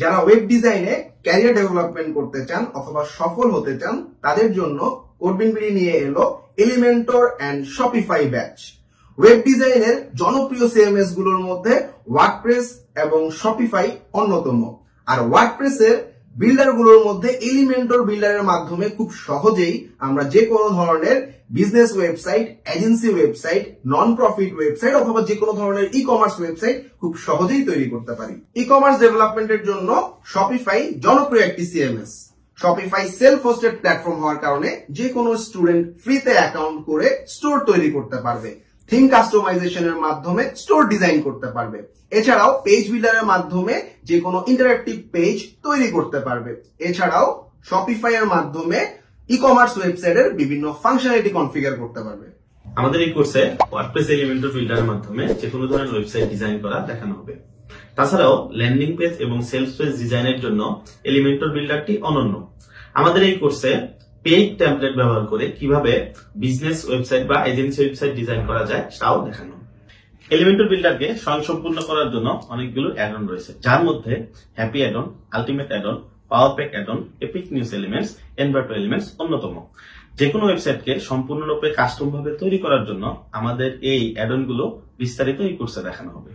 যারা ওয়েব ডিজাইনে career development করতে চান অথবা সফল হতে চান, তাদের জন্য কোডবিনবিডি নিয়ে এলো Elementor and Shopify batch web ডিজাইনের জনপ্রিয় সিএমএসগুলোর মধ্যে ওয়ার্ডপ্রেস এবং শপিফাই অন্যতম। আর ওয়ার্ডপ্রেসের বিল্ডারগুলোর মধ্যে এলিমেন্টর বিল্ডারের মাধ্যমে খুব সহজেই আমরা যে কোনো ধরনের business website agency website non profit website অথবা যে কোনো ধরনের ই কমার্স ওয়েবসাইট খুব সহজেই তৈরি করতে পারি। ই কমার্স ডেভেলপমেন্টের জন্য শপিফাই জনপ্রিয় একটি CMS Shopify self hosted platform হওয়ার কারণে যে কোনো স্টুডেন্ট ফ্রিতে অ্যাকাউন্ট করে স্টোর তৈরি করতে পারবে। থিম কাস্টমাইজেশনের মাধ্যমে স্টোর ডিজাইন করতে পারবে। এছাড়াও পেজ বিল্ডারের মাধ্যমে যে কোনো ইন্টারাক্টিভ পেজ তৈরি করতে পারবে। এছাড়াও শপিফাই এর মাধ্যমে ই কমার্স ওয়েবসাইটের বিভিন্ন ফাংশনালিটি কনফিগার করতে পারবে। আমাদের এই কোর্সে ওয়ার্ডপ্রেস এলিমেন্টর ফিল্টারের মাধ্যমে যে কোনো ধরনের ওয়েবসাইট ডিজাইন করা দেখানো হবে। তাছাড়াও ল্যান্ডিং পেজ এবং সেলস পেজ ডিজাইনের জন্য এলিমেন্টর বিল্ডারটি অনন্য। আমাদের এই কোর্সে পেইড টেমপ্লেট ব্যবহার করে কীভাবে বিজনেস ওয়েবসাইট বা এজেন্সি ওয়েবসাইট ডিজাইন করা যায় তাও দেখানো। এলিমেন্টর বিল্ডারকে স্বয়ংসম্পূর্ণ করার জন্য অনেকগুলো অ্যাডন রয়েছে, যার মধ্যে happy addon ultimate addon power pack addon epic news elements Envato elements অন্যতম। যে কোনো ওয়েবসাইটকে সম্পূর্ণরূপে কাস্টম ভাবে তৈরি করার জন্য আমাদের এই অ্যাডনগুলো বিস্তারিত এই কোর্সে দেখানো হবে।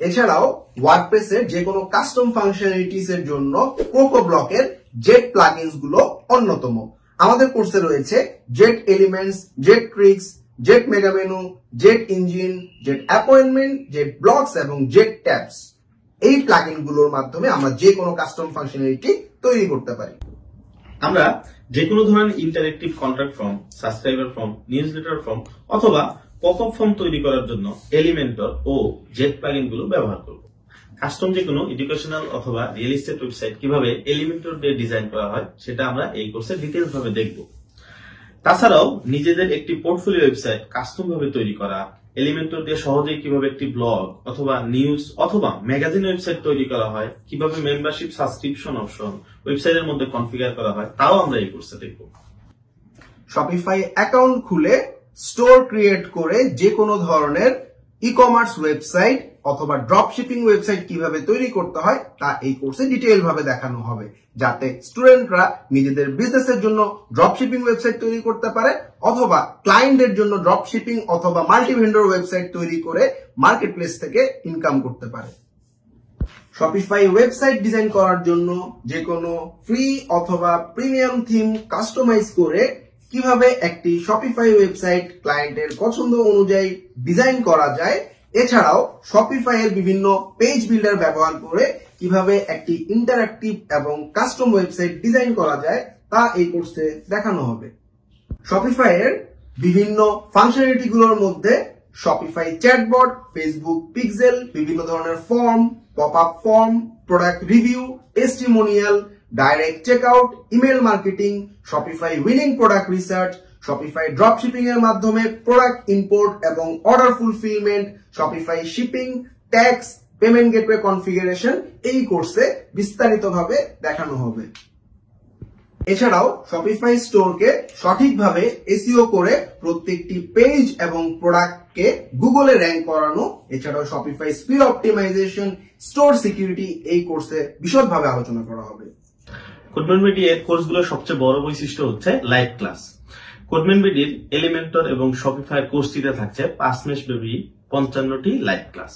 এছাড়াও ওয়ার্ডপ্রেসের যে কোনো কাস্টম ফাংশনালিটিস এর জন্য কোকো ব্লকের জেট প্লাগইনসগুলো অন্যতম। আমাদের কোর্সে রয়েছে Jet Elements Jet Tricks Jet Mega Menu Jet Engine Jet Appointment Jet Blocks এবং জেট ট্যাবস এই প্লাগইনগুলোর মাধ্যমে আমরা যে কোনো কাস্টম ফাংশনালিটি তৈরি করতে পারি। আমরা যে কোনো ধরনের interactive contract form subscriber form newsletter form অথবা পপ আপ ফর্ম তৈরি করার জন্য এলিমেন্টর ও জেট প্লাগইনগুলো ব্যবহার করব। কাস্টম যে কোনো এডুকেশনাল অথবা রিয়েল এস্টেট ওয়েবসাইট কীভাবে এলিমেন্টর দিয়ে ডিজাইন করা হয়, সেটা আমরা এই কোর্সে ডিটেলস ভাবে দেখব। তাছাড়াও নিজেদের একটি পোর্টফোলিও ওয়েবসাইট কাস্টম ভাবে তৈরি করা এলিমেন্টর দিয়ে সহজেই কীভাবে একটি ব্লগ অথবা নিউজ অথবা ম্যাগাজিন ওয়েবসাইট তৈরি করা হয়, কীভাবে মেম্বারশিপ সাবস্ক্রিপশন অপশন ওয়েবসাইটের মধ্যে কনফিগার করা হয়, তাও আমরা এই কোর্সে দেখব। শপিফাই অ্যাকাউন্ট খুলে স্টোর ক্রিয়েট করে যে কোনো ধরনের ই কমার্স ওয়েবসাইট অথবা ড্রপ শিপিং ওয়েবসাইট কীভাবে তৈরি করতে হয়, তা এই কোর্সে ডিটেইল ভাবে দেখানো হবে, যাতে স্টুডেন্টরা নিজেদের বিজনেসের জন্য ড্রপ শিপিং ওয়েবসাইট তৈরি করতে পারে, অথবা ক্লায়েন্টের জন্য ড্রপ শিপিং অথবা মাল্টি ভেন্ডর ওয়েবসাইট তৈরি করে মার্কেট প্লেস থেকে ইনকাম করতে পারে। শপিফাই ওয়েবসাইট ডিজাইন করার জন্য যে কোনো ফ্রি অথবা প্রিমিয়াম থিম কাস্টমাইজ করে কীভাবে একটি শপিফাই ওয়েবসাইট ক্লায়েন্টের পছন্দ অনুযায়ী ডিজাইন করা যায় এছাড়াও শপিফাই এর বিভিন্ন পেজ বিল্ডার ব্যবহার করে কীভাবে একটি ইন্টারাক্টিভ এবং কাস্টম ওয়েবসাইট ডিজাইন করা যায় তা এই কোর্সে দেখানো হবে। শপিফাই এর বিভিন্ন ফাংশনালিটি গুলোর মধ্যে শপিফাই চ্যাটবট ফেসবুক পিক্সেল বিভিন্ন ধরনের form pop up form product review testimonial direct checkout email marketing Shopify winning product research Shopify drop shipping এর মাধ্যমে প্রোডাক্ট ইম্পোর্ট এবং order fulfilment Shopify shipping tax payment gateway configuration এই কোর্সে বিস্তারিতভাবে দেখানো হবে। এছাড়াও শপিফাই স্টোরকে সঠিকভাবে এসিও করে প্রত্যেকটি পেজ এবং প্রোডাক্টকে গুগলে র্যাঙ্ক করানো, এছাড়াও Shopify speed optimisation store security এই কোর্সে বিশদভাবে আলোচনা করা হবে। কোডম্যান বিডির কোর্সগুলোর সবচেয়ে বড় বৈশিষ্ট্য হচ্ছে লাইভ ক্লাস কোডম্যান বিডির এলিমেন্টর এবং শপিফাই কোর্সটিতে থাকছে পাঁচ মাস ব্যাপী পঞ্চান্নটি লাইভ ক্লাস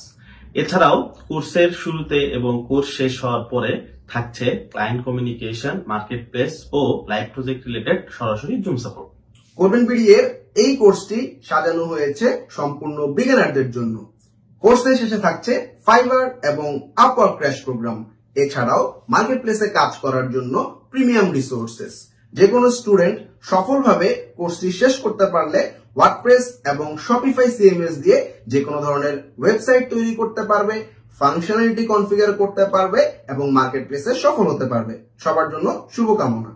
এছাড়াও কোর্সের শুরুতে এবং কোর্স শেষ হওয়ার পরে থাকছে ক্লায়েন্ট কমিউনিকেশন মার্কেট প্লেস ও লাইভ প্রজেক্ট রিলেটেড সরাসরি জুম সাপোর্ট কোরবেন এর এই কোর্সটি সাজানো হয়েছে সম্পূর্ণ বিগিনারদের জন্য। কোর্সের শেষে থাকছে ফাইবার এবং আপওয়ার্ক ক্র্যাশ প্রোগ্রাম এছাড়াও মার্কেট প্লেসে কাজ করার জন্য প্রিমিয়াম রিসোর্সেস যে কোনো স্টুডেন্ট সফলভাবে কোর্সটি শেষ করতে পারলে ওয়ার্ডপ্রেস এবং শপিফাই সিএমএস দিয়ে যে কোনো ধরনের ওয়েবসাইট তৈরি করতে পারবে ফাংশনালিটি কনফিগার করতে পারবে এবং মার্কেট প্লেসে সফল হতে পারবে। সবার জন্য শুভকামনা।